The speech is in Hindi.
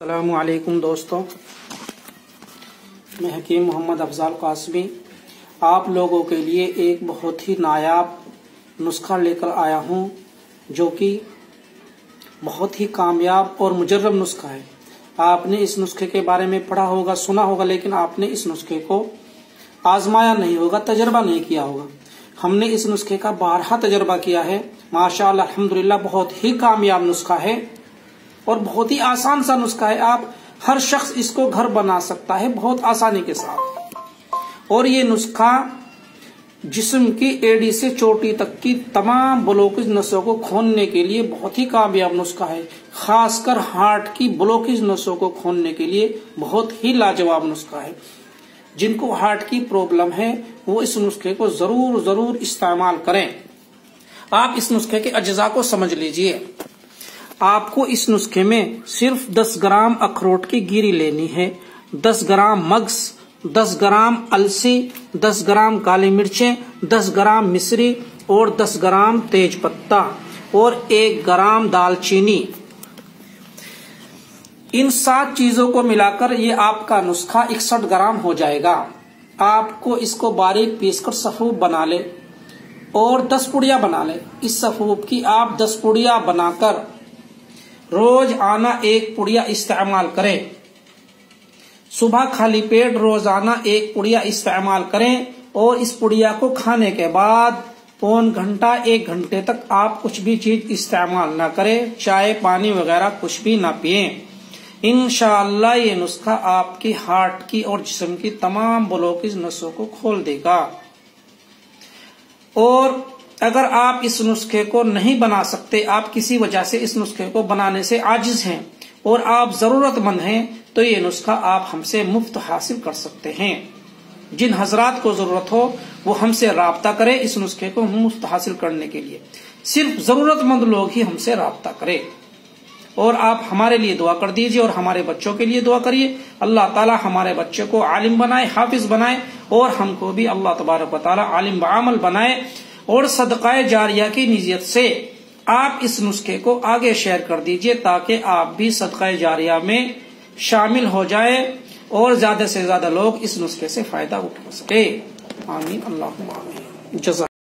अलकुम दोस्तों। मैं हकीम मोहम्मद अफजाल कासमी आप लोगों के लिए एक बहुत ही नायाब नुस्खा लेकर आया हूँ, जो कि बहुत ही कामयाब और मुजर्रब नुस्खा है। आपने इस नुस्खे के बारे में पढ़ा होगा, सुना होगा, लेकिन आपने इस नुस्खे को आजमाया नहीं होगा, तजर्बा नहीं किया होगा। हमने इस नुस्खे का बारहा तजर्बा किया है। माशा अलहमदुल्ला बहुत ही कामयाब नुस्खा है। और बहुत ही आसान सा नुस्खा है। आप हर शख्स इसको घर बना सकता है बहुत आसानी के साथ। और ये नुस्खा जिस्म की एडी से चोटी तक की तमाम ब्लोकेज नसों को खोलने के लिए बहुत ही कामयाब नुस्खा है। खासकर हार्ट की ब्लोकेज नसों को खोलने के लिए बहुत ही लाजवाब नुस्खा है। जिनको हार्ट की प्रॉब्लम है, वो इस नुस्खे को ज़रूर ज़रूर इस्तेमाल करें। आप इस नुस्खे के अज्जा को समझ लीजिए। आपको इस नुस्खे में सिर्फ़ 10 ग्राम अखरोट की गिरी लेनी है 10 ग्राम मग्स 10 ग्राम अलसी 10 ग्राम काली मिर्चें 10 ग्राम मिश्री और 10 ग्राम तेज पत्ता और एक ग्राम दालचीनी। इन सात चीज़ों को मिलाकर ये आपका नुस्खा इकसठ ग्राम हो जाएगा। आपको इसको बारीक पीसकर सफूब बना ले और दस पुड़िया बना ले। इस सफूब की आप दस पुड़िया बनाकर रोज आना एक पुड़िया इस्तेमाल करें। सुबह खाली पेट रोज़ाना एक पुड़िया इस्तेमाल करें और इस पुड़िया को खाने के बाद पौन घंटा, एक घंटे तक आप कुछ भी चीज़ इस्तेमाल ना करें, चाय, पानी वगैरह कुछ भी ना पिए। इनशाला ये नुस्खा आपकी हार्ट की और जिस्म की तमाम ब्लोकेज नसों को खोल देगा। और अगर आप इस नुस्खे को नहीं बना सकते, आप किसी वजह से इस नुस्खे को बनाने से आजिज हैं और आप जरूरतमंद हैं तो ये नुस्खा आप हमसे मुफ़्त हासिल कर सकते हैं। जिन हजरात को ज़रूरत हो, वो हमसे रबता करें इस नुस्खे को मुफ़्त हासिल करने के लिए। सिर्फ़ जरूरतमंद लोग ही हमसे रबता करें। और आप हमारे लिए दुआ कर दीजिए और हमारे बच्चों के लिए दुआ करिए। अल्लाह ताला हमारे बच्चे को आलिम बनाए, हाफिज बनाए और हमको भी अल्लाह तबारक आलिम बामल बनाए। और सदकाए जारिया की नीयत से आप इस नुस्खे को आगे शेयर कर दीजिए ताकि आप भी सदकाए जारिया में शामिल हो जाए और ज़्यादा से ज़्यादा लोग इस नुस्खे से फ़ायदा उठा सके। आमीन। अल्लाह जजा